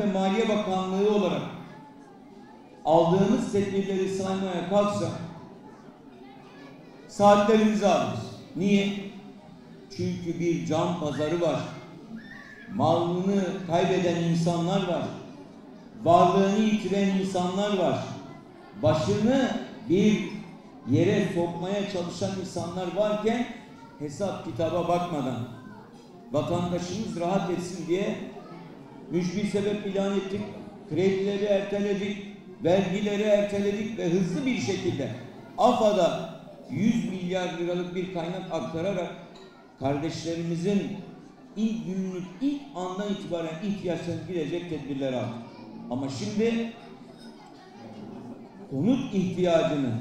ve Maliye Bakanlığı olarak aldığımız tedbirleri saymaya kalksak saatlerimizi alırız. Niye? Çünkü bir can pazarı var. Malını kaybeden insanlar var. Varlığını yitiren insanlar var. Başını bir yere sokmaya çalışan insanlar varken hesap kitaba bakmadan vatandaşımız rahat etsin diye mücbir sebep ilan ettik. Kredileri erteledik, vergileri erteledik ve hızlı bir şekilde AFA'da 100 milyar liralık bir kaynak aktararak kardeşlerimizin ilk günlük ilk andan itibaren ihtiyaçlarını giderecek tedbirler aldık. Ama şimdi konut ihtiyacını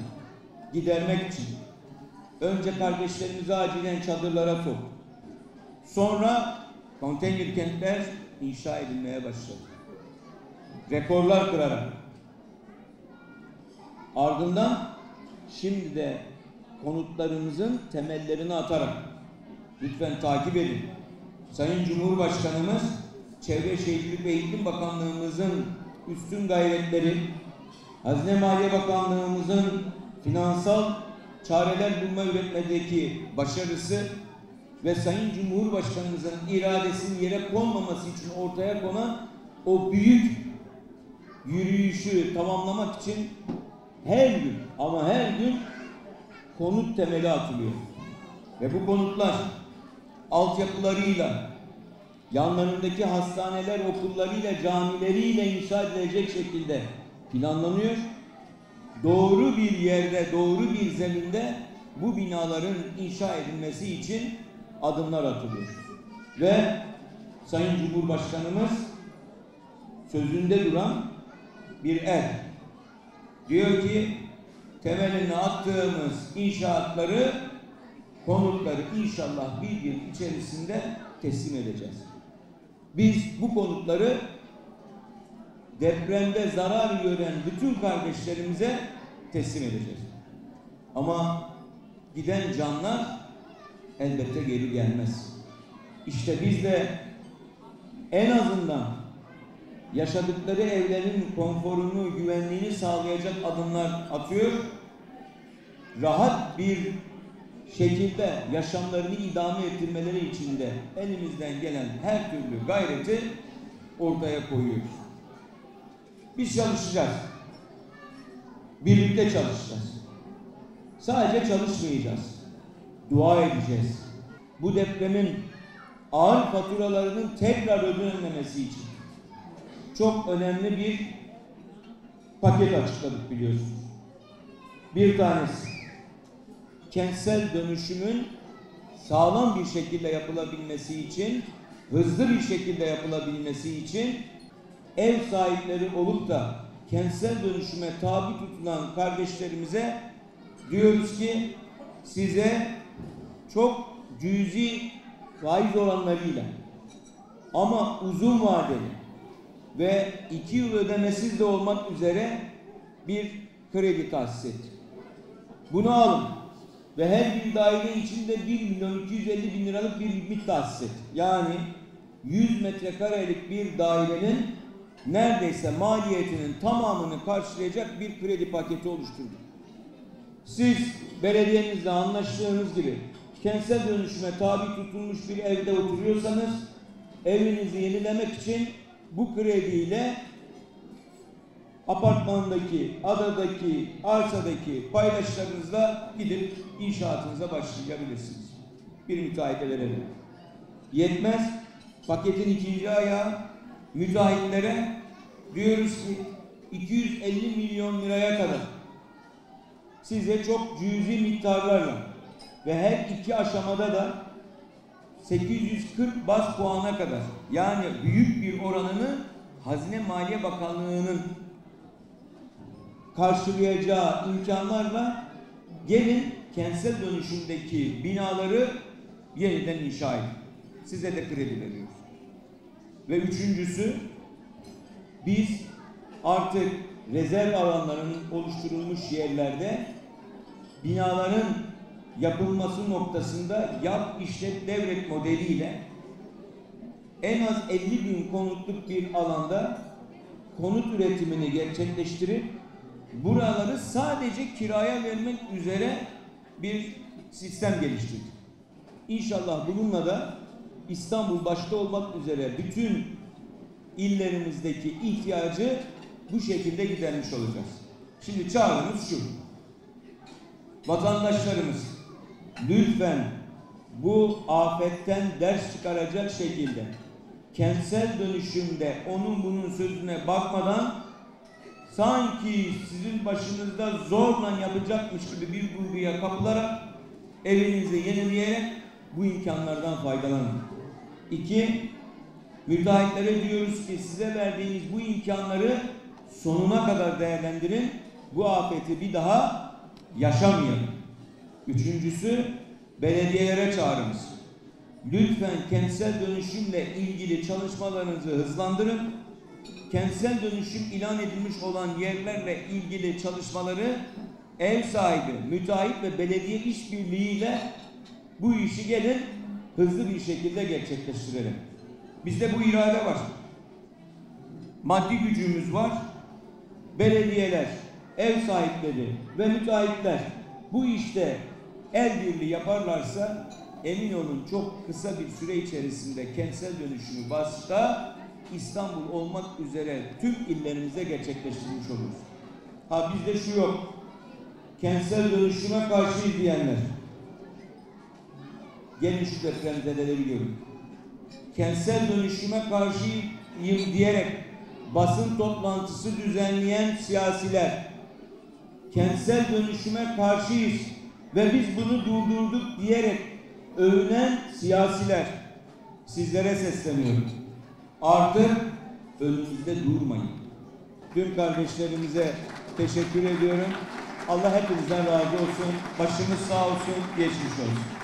gidermek için önce kardeşlerimizi acilen çadırlara sok. Sonra konteyner kentler inşa edilmeye başladı. Rekorlar kırarak. Ardından şimdi de konutlarımızın temellerini atarak lütfen takip edin. Sayın Cumhurbaşkanımız Çevre Şehircilik ve İklim Bakanlığımızın üstün gayretleri, Hazine Maliye Bakanlığımızın finansal çareler bulma üretmedeki başarısı ve Sayın Cumhurbaşkanımızın iradesinin yere konmaması için ortaya konan o büyük yürüyüşü tamamlamak için her gün ama her gün konut temeli atılıyor. Ve bu konutlar altyapılarıyla, yanlarındaki hastaneler, okullarıyla, camileriyle inşa edilecek şekilde planlanıyor. Doğru bir yerde, doğru bir zeminde bu binaların inşa edilmesi için adımlar atılıyor. Ve Sayın Cumhurbaşkanımız sözünde duran bir er. Diyor ki temelini attığımız inşaatları konutları inşallah bir yıl içerisinde teslim edeceğiz. Biz bu konutları depremde zarar gören bütün kardeşlerimize teslim edeceğiz. Ama giden canlar elbette geri gelmez. İşte biz de en azından yaşadıkları evlerin konforunu, güvenliğini sağlayacak adımlar atıyor. Rahat bir şekilde yaşamlarını idame ettirmeleri için de elimizden gelen her türlü gayreti ortaya koyuyoruz. Biz çalışacağız. Birlikte çalışacağız. Sadece çalışmayacağız. Dua edeceğiz. Bu depremin ağır faturalarının tekrar ödenmemesi için çok önemli bir paket açıkladık biliyorsunuz. Bir tanesi kentsel dönüşümün sağlam bir şekilde yapılabilmesi için, hızlı bir şekilde yapılabilmesi için ev sahipleri olup da kentsel dönüşüme tabi tutulan kardeşlerimize diyoruz ki size çok cüzi faiz oranlarıyla ama uzun vadeli ve iki yıl ödemesiz de olmak üzere bir kredi tahsis ettik. Bunu alın ve her bir daire içinde 1 milyon 250 bin liralık bir limit tahsis ettik. Yani 100 metrekarelik bir dairenin neredeyse maliyetinin tamamını karşılayacak bir kredi paketi oluşturduk. Siz belediyenizle anlaştığınız gibi kentsel dönüşüme tabi tutulmuş bir evde oturuyorsanız evinizi yenilemek için bu krediyle apartmandaki, adadaki, arsadaki paydaşlarınızla gidip inşaatınıza başlayabilirsiniz. Bir müteahhite verelim. Yetmez. Paketin ikinci ayağı müteahhitlere diyoruz ki 250 milyon liraya kadar size çok cüzi miktarlarla ve her iki aşamada da 840 bas puana kadar yani büyük bir oranını Hazine Maliye Bakanlığı'nın karşılayacağı imkanlarla gelin kentsel dönüşümdeki binaları yeniden inşa edin. Size de kredi veriyoruz. Ve üçüncüsü biz artık rezerv alanlarının oluşturulmuş yerlerde binaların yapılması noktasında yap işlet devret modeliyle en az 50 bin konutluk bir alanda konut üretimini gerçekleştirip buraları sadece kiraya vermek üzere bir sistem geliştirdik. İnşallah bununla da İstanbul başta olmak üzere bütün illerimizdeki ihtiyacı bu şekilde gidermiş olacağız. Şimdi çağrımız şu. Vatandaşlarımız lütfen bu afetten ders çıkaracak şekilde kentsel dönüşümde onun bunun sözüne bakmadan sanki sizin başınızda zorla yapacakmış gibi bir duyguya kapılarak evinizi yenileyerek bu imkanlardan faydalanın. İki, müteahhitlere diyoruz ki size verdiğimiz bu imkanları sonuna kadar değerlendirin. Bu afeti bir daha yaşamayalım. Üçüncüsü, belediyelere çağrımız. Lütfen kentsel dönüşümle ilgili çalışmalarınızı hızlandırın. Kentsel dönüşüm ilan edilmiş olan yerlerle ilgili çalışmaları ev sahibi, müteahhit ve belediye işbirliğiyle bu işi gelin hızlı bir şekilde gerçekleştirelim. Bizde bu irade var. Maddi gücümüz var. Belediyeler, ev sahipleri ve müteahhitler bu işte el birliği yaparlarsa emin olun çok kısa bir süre içerisinde kentsel dönüşümü başta İstanbul olmak üzere tüm illerimize gerçekleştirmiş oluruz. Ha bizde şu yok. Kentsel dönüşüme karşı diyenler. Gelin şu depremzedeleri görün. Kentsel dönüşüme karşıyım diyerek basın toplantısı düzenleyen siyasiler, kentsel dönüşüme karşıyız ve biz bunu durdurduk diyerek övünen siyasiler, sizlere sesleniyorum. Artık önünüzde durmayın. Tüm kardeşlerimize teşekkür ediyorum. Allah hepinizden razı olsun. Başımız sağ olsun. Geçmiş olsun.